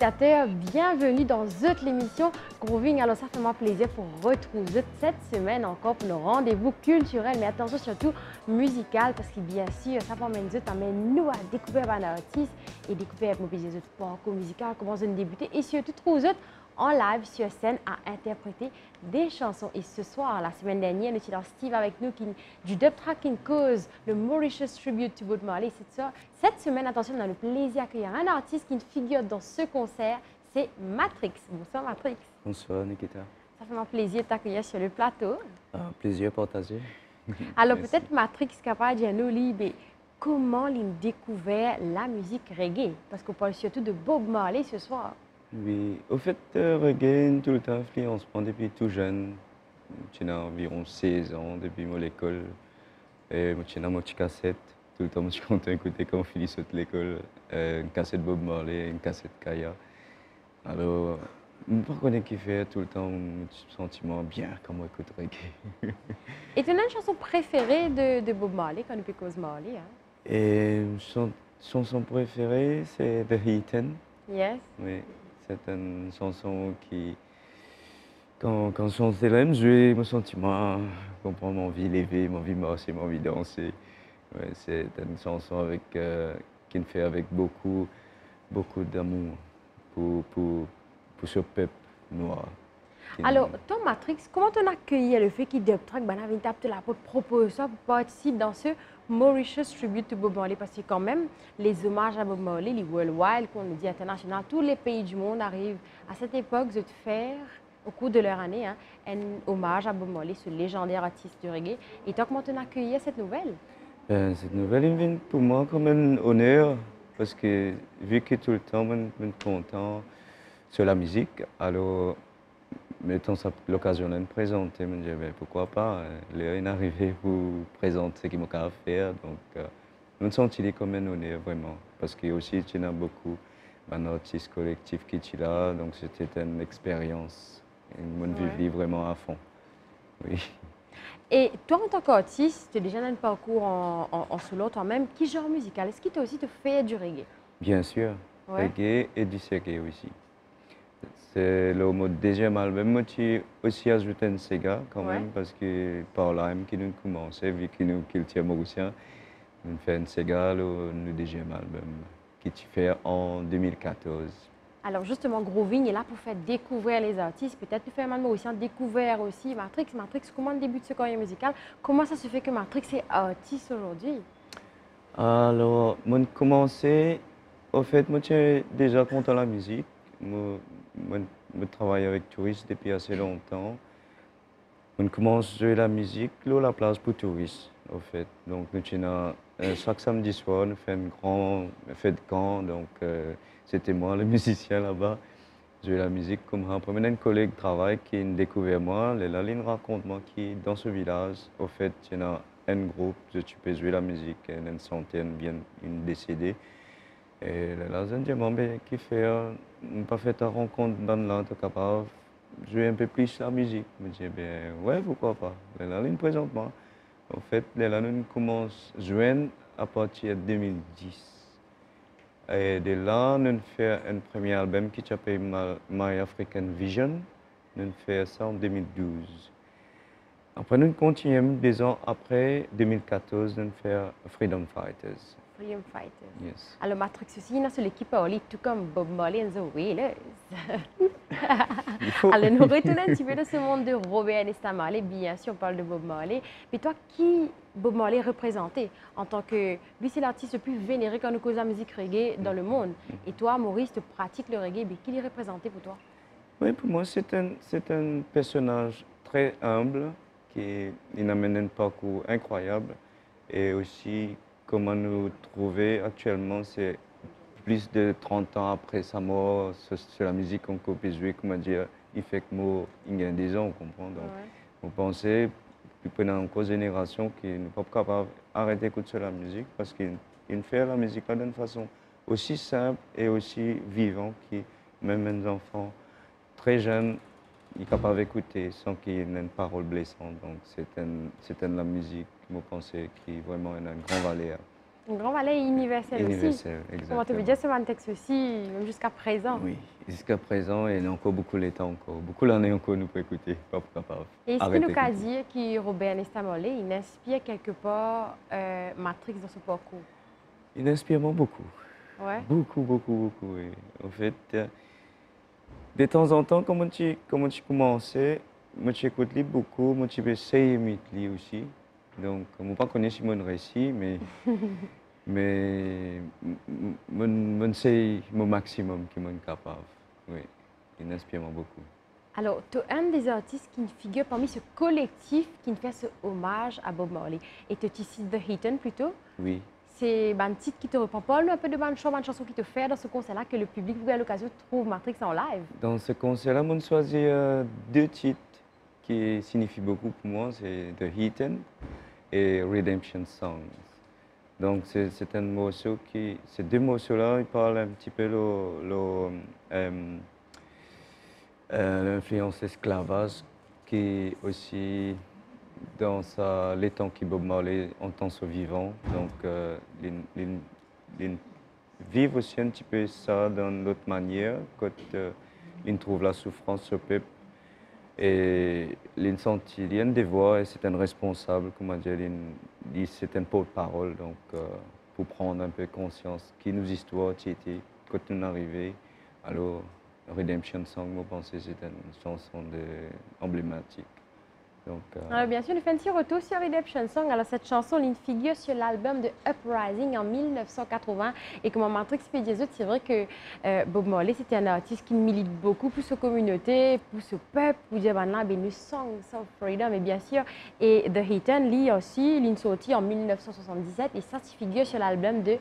téléspectateurs, bienvenue dans Zut l'émission Grooving. Alors ça fait moi plaisir pour retrouver cette semaine encore pour le rendez-vous culturel, mais attention surtout musical parce que bien sûr ça permet Zut amène nous à découvrir un artiste et découvrir mon plaisir musical, comment de débuter et surtout trouver en live sur scène à interpréter des chansons. Et ce soir, la semaine dernière, nous avons Steve avec nous qui, du dub tracking cause le Mauritius Tribute to Bob Marley. Cette semaine, attention, on a le plaisir d'accueillir un artiste qui figure dans ce concert, c'est Matrix. Bonsoir Matrix. Bonsoir Nikita. Ça fait un plaisir de t'accueillir sur le plateau. Un plaisir partagé. Alors peut-être Matrix capable de nous, comment il découvert la musique reggae? Parce qu'on parle surtout de Bob Marley ce soir. Oui, au fait, euh, reggae, tout le temps influencement depuis tout jeune. J'ai environ 16 ans depuis mon école. Et j'ai mon petit cassette. Tout le temps, je suis content d'écouter quand on finit de l'école. Euh, une cassette Bob Marley, une cassette Kaya. Alors, je ne connais qui fait tout le temps un sentiment bien quand on écoute reggae. Et tu as une chanson préférée de, de Bob Marley quand on cause Marley? Hein? Et son chanson préférée, c'est The Heathen. Yes. Oui c'est une chanson qui, quand, quand je l'aime, j'ai mon sentiment, comprends mon vie lever, mon vie marcher, mon vie danser. c'est une chanson avec, euh, qui me fait avec beaucoup, beaucoup d'amour pour, pour, pour ce peuple noir. Alors, toi, Matrix, comment tu as accueilli le fait qu'il Track ben, la propose ça pour participer dans ce Mauritius Tribute to Bob Marley? Parce que quand même, les hommages à Bob Marley, les worldwide, qu'on dit international, tous les pays du monde arrivent à cette époque de faire, au cours de leur année, hein, un hommage à Bob Marley, ce légendaire artiste du reggae. Et toi, comment tu as accueilli cette nouvelle? Ben, Cette nouvelle elle vient pour moi comme un honneur parce que vu que tout le temps, je suis content sur la musique, alors mettons l'occasion de me présenter, je me dis, ben, pourquoi pas, Léa est arrivé pour présenter ce qu'il m'a à faire. Donc, euh, je me sens comme un honneur, vraiment. Parce qu'il y a aussi, il y a beaucoup d'artistes collectifs qui sont là, donc c'était une expérience, une ouais. vie vraiment à fond. Oui. Et toi, en tant qu'artiste, tu es déjà dans un parcours en, en, solo toi-même. Qui genre musical? Est-ce qu'il t'a aussi te fait du reggae? Bien sûr, reggae et du reggae aussi. C'est le deuxième album. Moi, j'ai aussi ajouté un Sega quand même, parce que par là, qui nous commençait, vu qu'il nous qu'il mauricien, nous fait un Sega, le, deuxième album, qui tu fait en 2014. Alors justement, Grooving est là pour faire découvrir les artistes. Peut-être tu fais un mauricien découvert aussi Matrix. Matrix, comment débute ce carrière musical Comment ça se fait que Matrix est artiste aujourd'hui? Alors, moi, commencé, au fait, moi, j'ai déjà content la musique je travaille avec touristes depuis assez longtemps. On commence à jouer la musique là, la place pour touristes, fait. Donc, nous euh, chaque samedi soir, on fait une grande fête de camp. Donc, euh, c'était moi, le musicien là-bas. Jouer la musique comme un premier un collègue travail qui a découvert moi. Il raconte moi qui dans ce village, au fait, il y a un groupe, tu peux jouer la musique, une centaine bien une décédée. Et là, je me qui fait, pas fait une rencontre dans là, tu capable de jouer un peu plus la musique. Je me dis, bien, ouais, pourquoi pas. Là, il présente moi. En fait, là, nous commence à jouer à partir de 2010. Et de là, nous fait un premier album qui s'appelle My African Vision. Nous fait ça en 2012. Après, nous continuons deux ans après, 2014, nous fait Freedom Fighters. Freedom Fighters. Yes. Alors, Matrix aussi, c'est l'équipe Oli, tout comme Bob Marley and the Wailers. Alors, nous retournons un petit peu dans ce monde de Robert Nesta Marley. Bien sûr, on parle de Bob Marley. Mais toi, qui Bob Marley représentait en tant que. Lui, c'est l'artiste le plus vénéré quand nous cause la musique reggae dans le monde. Et toi, Maurice, tu pratiques le reggae. Mais qui l'est représenté pour toi? Oui, pour moi, c'est un, un personnage très humble qui il amène un parcours incroyable et aussi comment nous trouver actuellement, c'est plus de 30 ans après sa mort, c'est la musique qu'on jouer, comment dire, il fait que moi, il y a des ans, on comprend. Donc, vous pensez, puis pendant une génération qui n'est pas capable d'arrêter d'écouter la musique parce qu'il fait la musique d'une façon aussi simple et aussi vivante que même un enfant très jeune est capable d'écouter sans qu'il y ait une parole blessante. Donc, c'est une, la musique, je pense, qui est vraiment une grande valeur. Un grand ballet universel, aussi. Universel, Comment exactement. tu veux dire, c'est un texte aussi, même jusqu'à présent. Oui, jusqu'à présent, il y a encore beaucoup de temps encore. Beaucoup d'années encore, nous pouvons écouter. Pas capable. Et est-ce que Arrêtez nous d'écouter. dire que Robert Nesta Mollet, il inspire quelque part euh, Matrix dans son parcours? Il inspire beaucoup. Ouais. Beaucoup, beaucoup, beaucoup. oui. En fait, euh, de temps en temps, comment tu, comment tu commençais, j'écoute lui beaucoup, peux essayer de aussi. Donc, je ne pas connaître mon récit, mais, mais je sais mon maximum qui est capable. Oui, il inspire moi beaucoup. Alors, tu es un des artistes qui figure parmi ce collectif qui fait ce hommage à Bob Marley. Et tu cites The Heaton plutôt? Oui, C'est un titre qui te reprend pas un peu de bonne chanson, qui te fait dans ce concert-là que le public, vous avez l'occasion de trouver Matrix en live? Dans ce concert-là, on choisit euh, deux titres qui signifient beaucoup pour moi, c'est The Heathen et Redemption Songs. Donc c'est un morceau qui, ces deux morceaux-là, ils parlent un petit peu de euh, euh, l'influence esclavage qui aussi dans les temps qui Bob Marley entend ce vivant. Donc euh, vivent aussi un petit peu ça d'une autre manière, quand euh, ils trouvent la souffrance au peuple. Et ils sentent il y a des voix et c'est un responsable, comment dire, il c'est un porte-parole, donc euh, pour prendre un peu conscience qui nous histoire qui était quand est arrivé. Alors, Redemption Song, moi, je pense que c'est une chanson emblématique. Donc, euh, Alors, bien sûr, nous faisons un petit retour sur Redemption Song. Alors, cette chanson, elle figure sur l'album de Uprising en 1980. Et comme des autres, c'est vrai que euh, Bob Marley, c'était un artiste qui milite beaucoup pour sa communauté, pour ce peuple, pour dire, là, ben, songs of freedom, et bien sûr. Et The Heathen, lui aussi, il est sorti en 1977 et ça, ça figure sur l'album de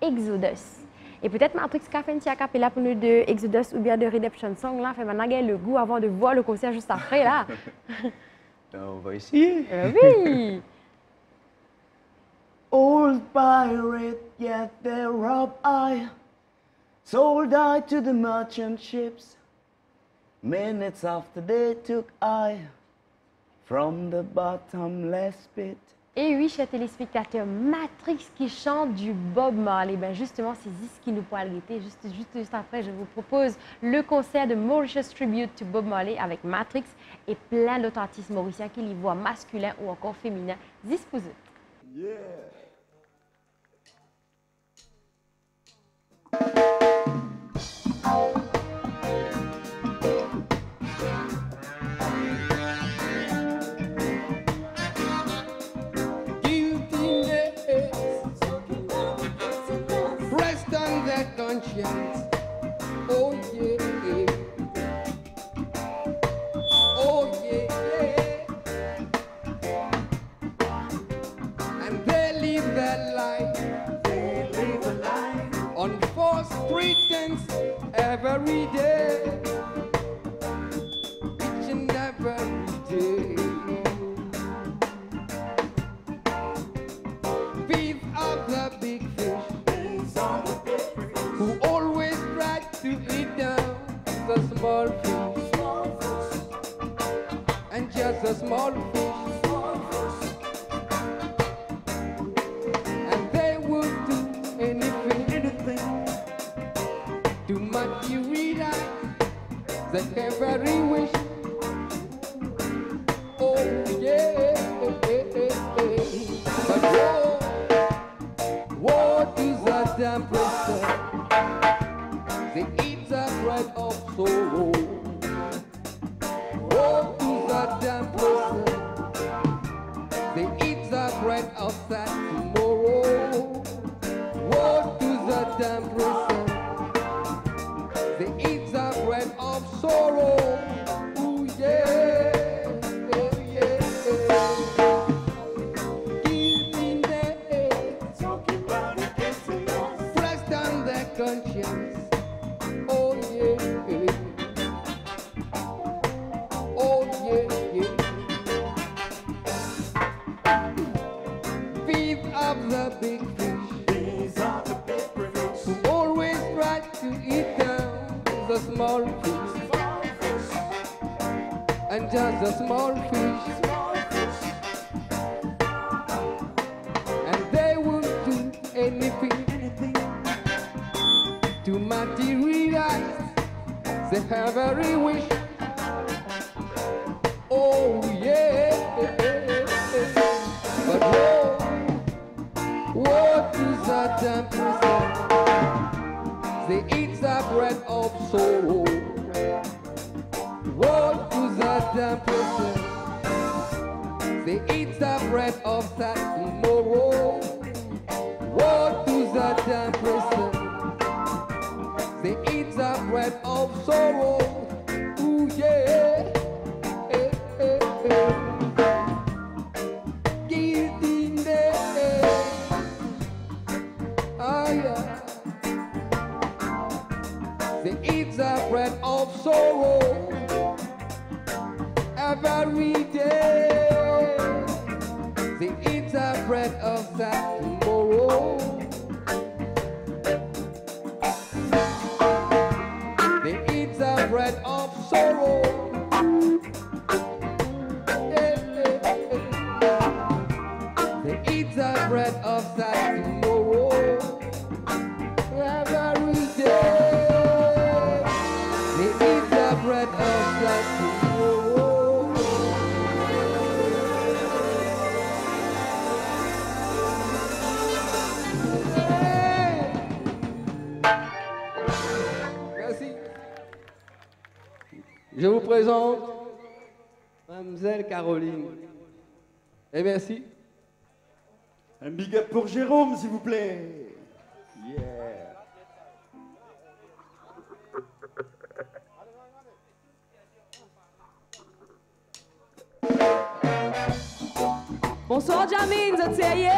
Exodus. Et peut-être Matrix qui a acapella pour nous de Exodus ou bien de Redemption Song, là, fait maintenant le goût avant de voir le concert juste après, là. on va essayer. Euh, oui! Old pirate, yet they rob I. Sold I to the merchant ships. Minutes after they took I from the bottomless pit. Et oui, chers téléspectateurs, Matrix qui chante du Bob Marley. Ben justement, c'est ce qui nous pourra guetter. Juste, juste, juste après, je vous propose le concert de Mauritius Tribute to Bob Marley avec Matrix et plein d'autres artistes mauriciens qui les voient masculins ou encore féminins disposés. guiltiness conscience. Oh yeah, oh yeah, and they live their life. They live a life on false pretense every day, tomorrow. what does that damn prison? They eat the bread of sorrow. Ooh yeah. Hey, hey, hey. Ah, yeah. They eat the bread of sorrow every day. présente Mademoiselle Caroline. Eh Et merci. Un big up pour Jérôme, s'il vous plaît. Yeah. Bonsoir Jamine, vous êtes sérieux?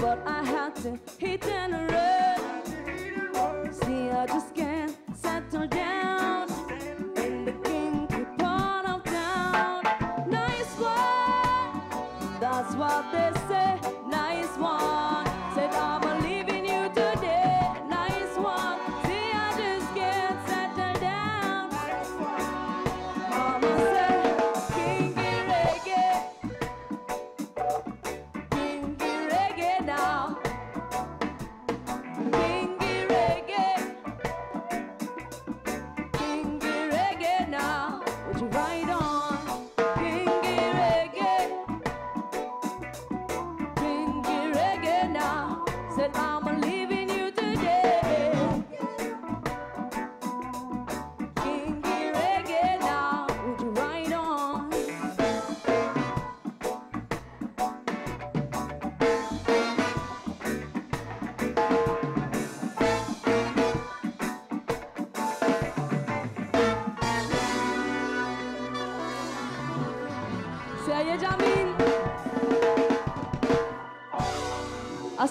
But I had to hit and run. See, I just can't settle down.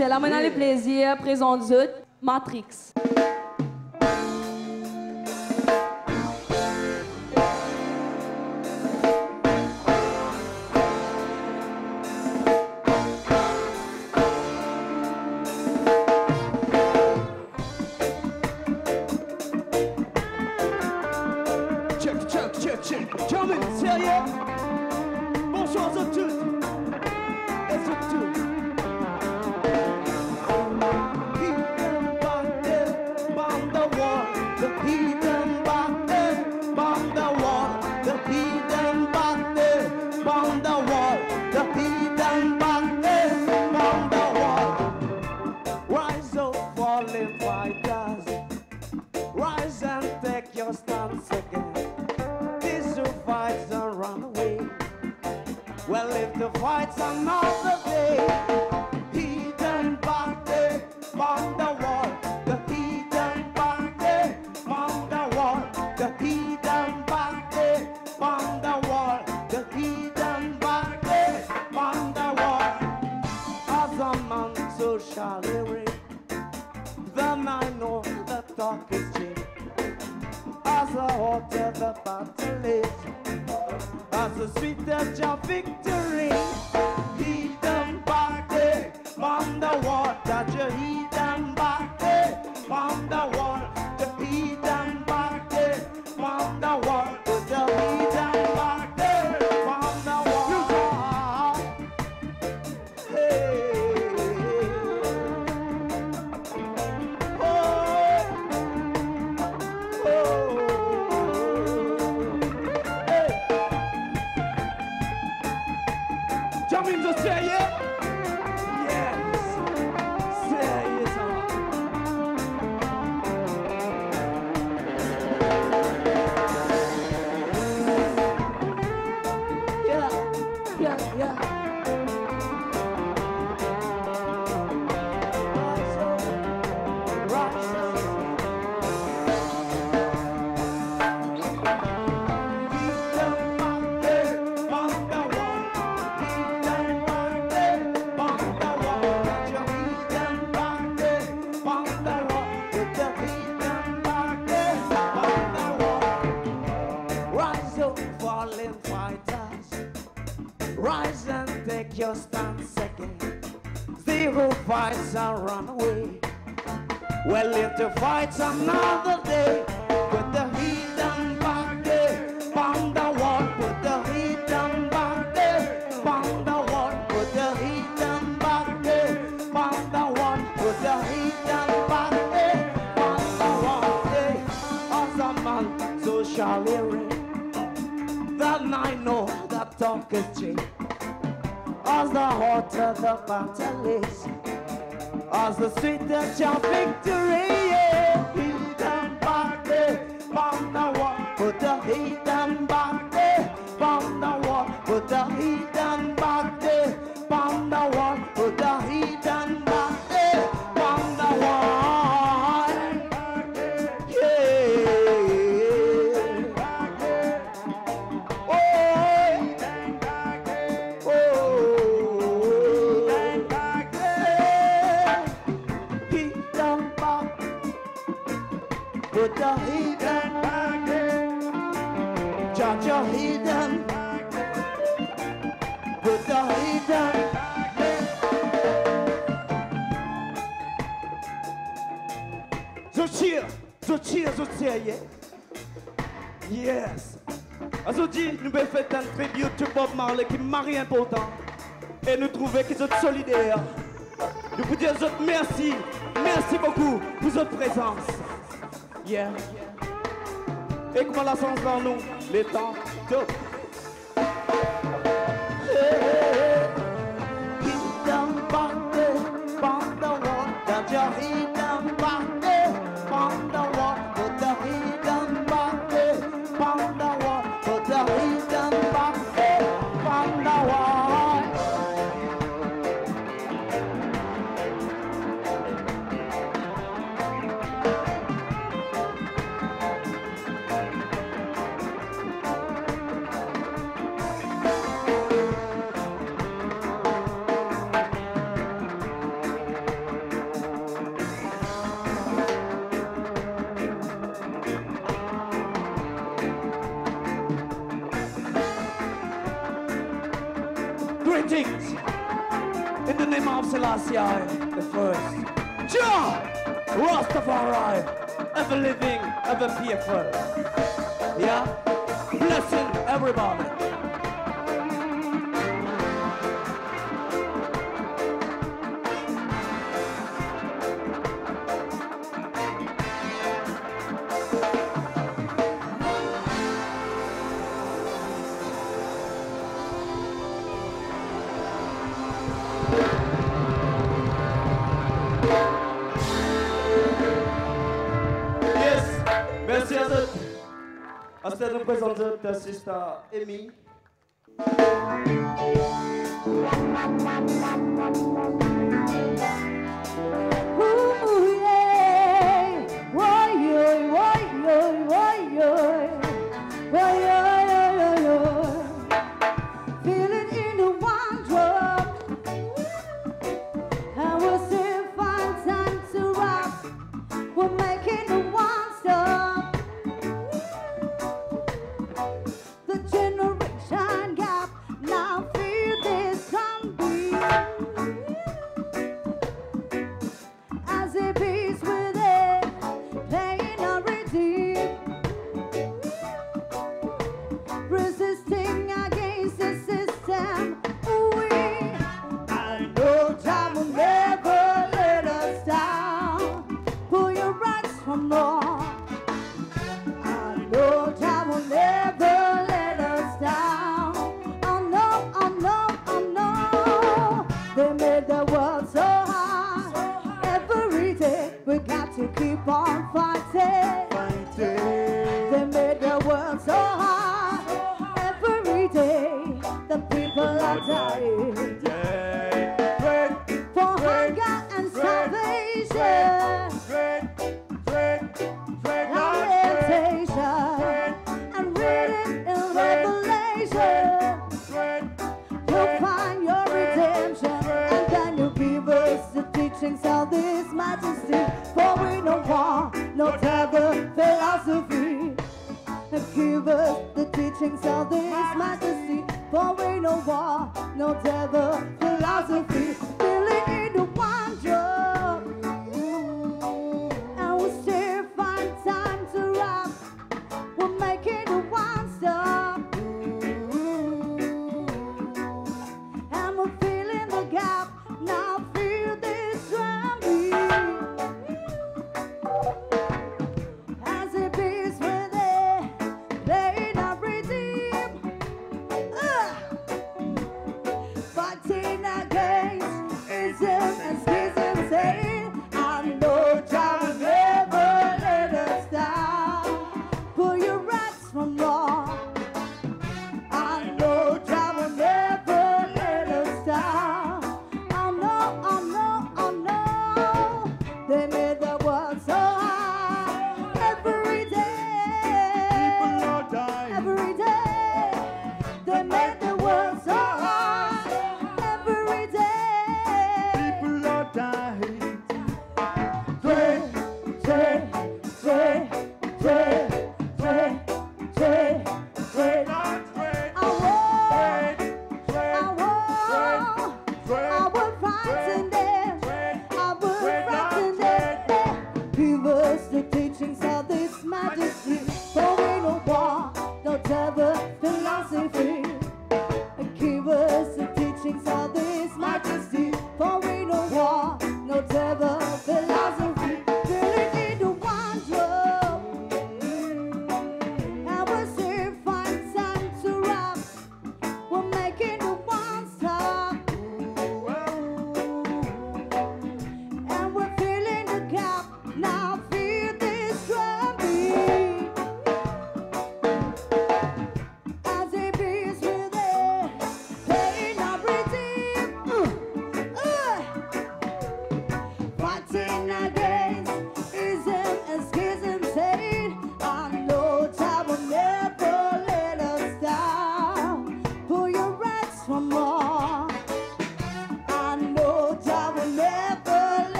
C'était la main dans les plaisirs, présente zut, Matrix. Fights and run away. Well, if the fight's another day, put the heat and back there, pound the wall, put the heat and back there, pound the wall, put the heat and back there, pound the wall, put the heat and back there, pound the wall, hey, as a man, so shall he reign. Then I know that talk is cheap, as the hotter the battle is. As the sweeter your victory, yeah. Yeah. Yes. Aujourd'hui, nous avons fait un tribute to Bob Marley qui est mari important. Et nous trouvons qu'ils sont solidaires. Nous vous disons merci, merci beaucoup pour votre présence. Yeah. Et comment la sens dans nous, les temps top. À cette représentante, assiste à Amy.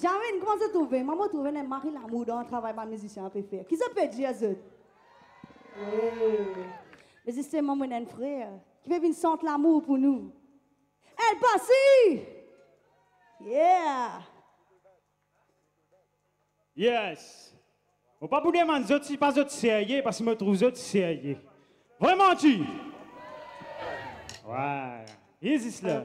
Jamine, comment ça trouve Maman trouve un mari l'amour dans le travail par musicien peut faire. Qui ça peut dire ça. Mais c'est maman un frère qui veut venir sentir l'amour pour nous? Elle passe Yeah. Yes. On pas pour demander autres si pas autres sérieux parce que je me trouve autres sérieux. Vraiment tu? Ouais. Easy cela.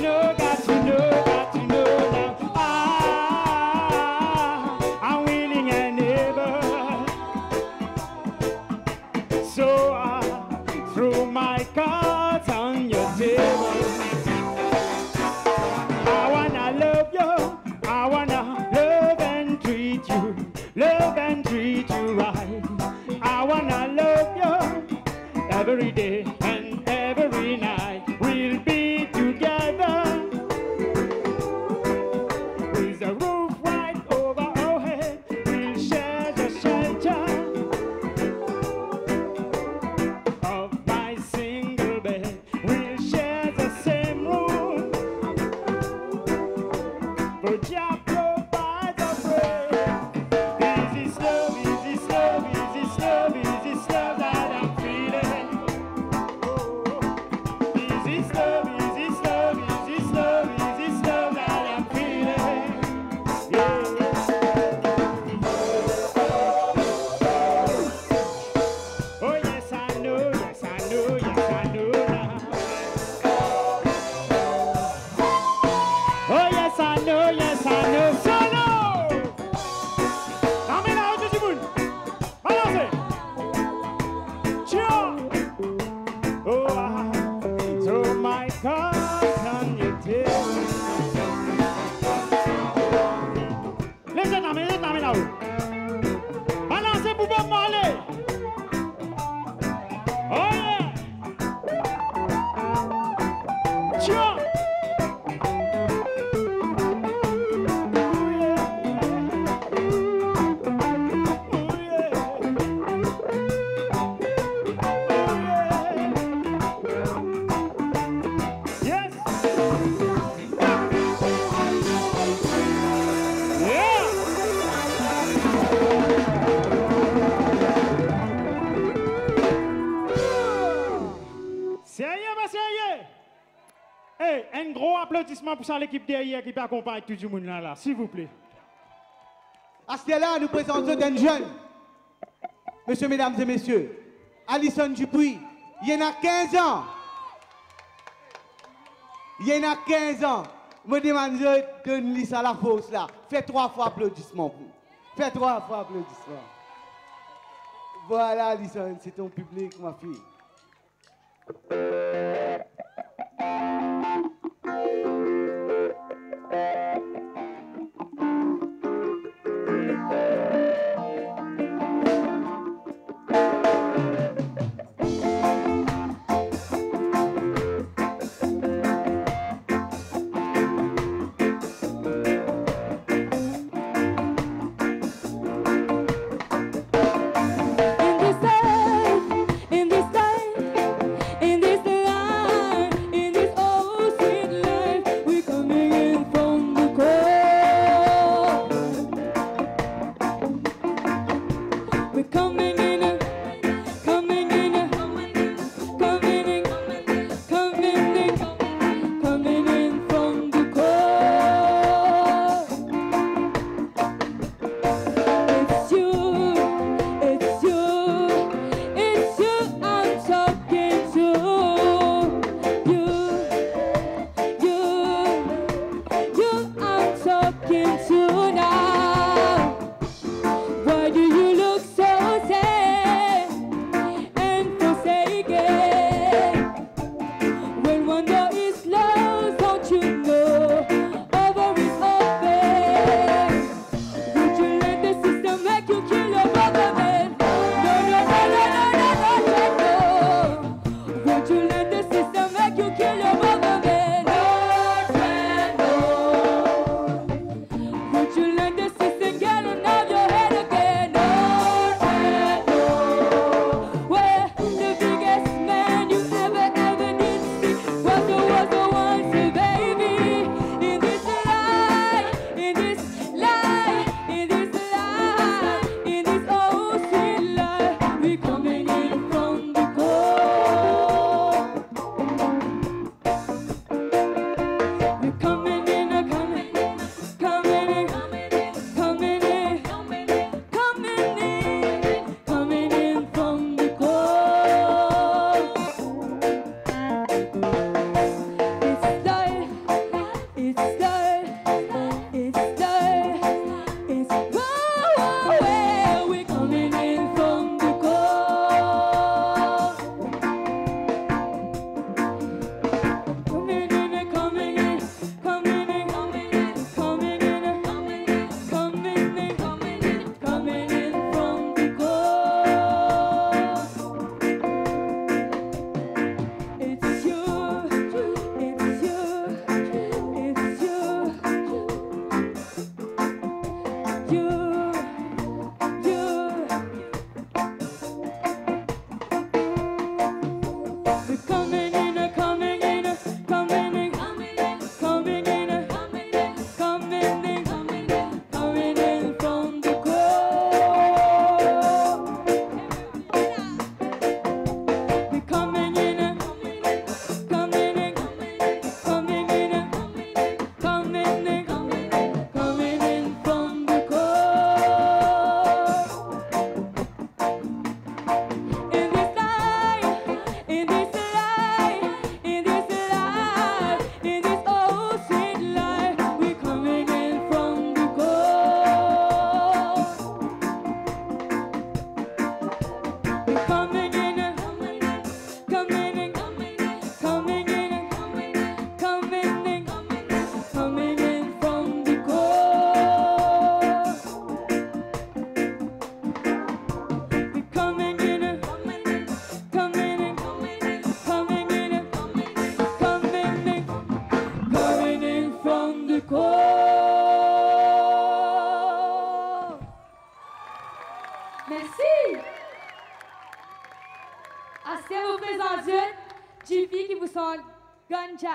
know, pour ça l'équipe derrière qui peut accompagner tout le monde là, s'il vous plaît. À ce là nous présentons un jeune. Monsieur, mesdames et messieurs, Alison Dupuis, il y en a 15 ans. Il y en a 15 ans. Je me demande de donner à la force là. Fais trois fois applaudissements pour. Fais trois fois applaudissements. Voilà, Alison, c'est ton public, ma fille.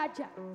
muchacha.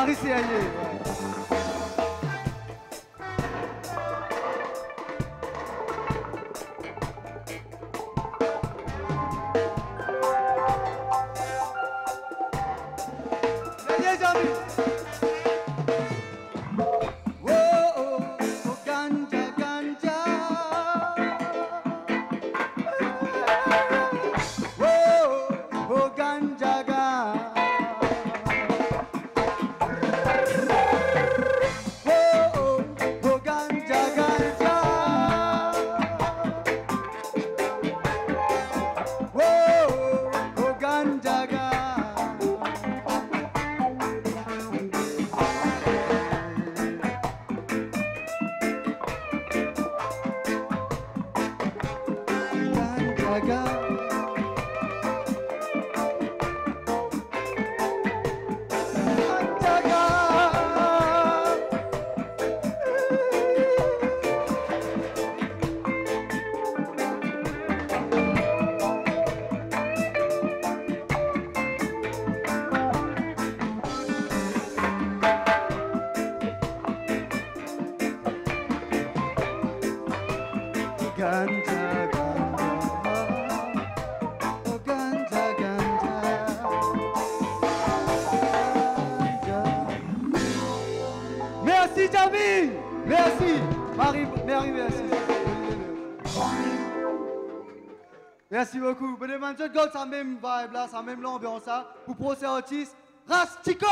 Varre-se aí. jeu de golf, ça même vibe là, ça même l'ambiance là. Pour procès Otis, Rastico!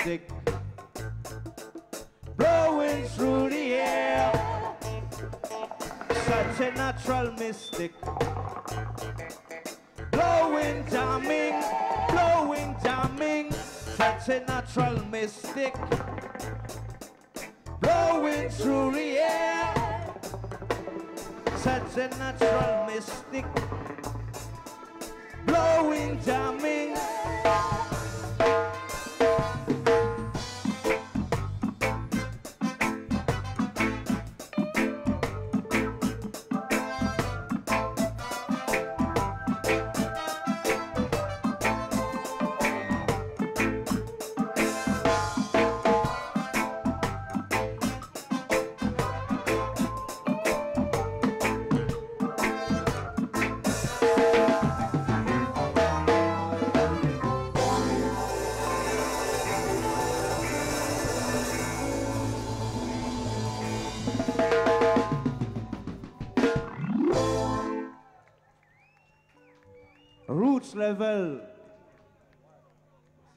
stick blowing through the air. Such a natural mystic blowing, jamming, blowing, jamming. Such a natural mystic blowing through the air. Such a natural mystic blowing, jamming.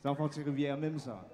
enfants de rivière, même ça.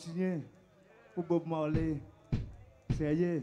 Nous continuons pour Bob Marley. Sérieux?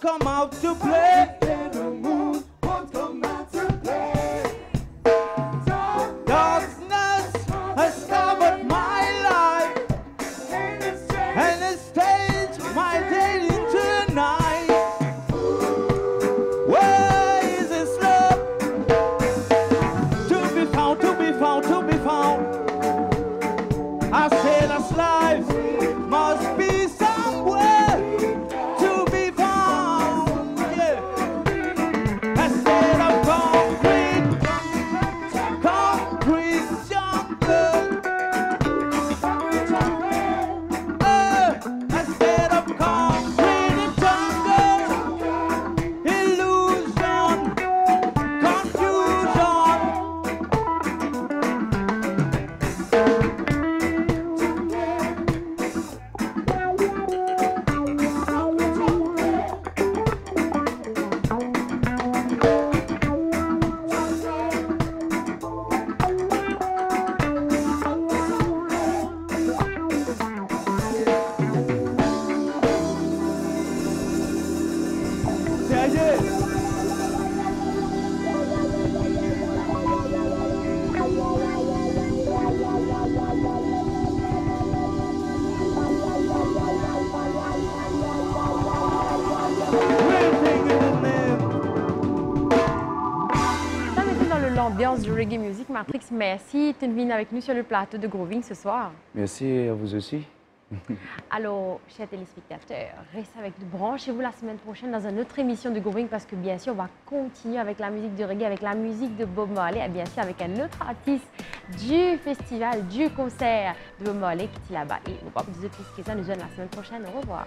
come out to play. Matrix, merci. Es venu avec nous sur le plateau de Groving ce soir. Merci à vous aussi. Alors, chers téléspectateurs, restez avec nous. Branchez-vous la semaine prochaine dans une autre émission de Groving parce que bien sûr, on va continuer avec la musique de reggae, avec la musique de Bob Marley et bien sûr avec un autre artiste du festival, du concert de Bob Marley qui est là-bas. Et on va vous dire plus que ça. Nous allons la semaine prochaine. Au revoir.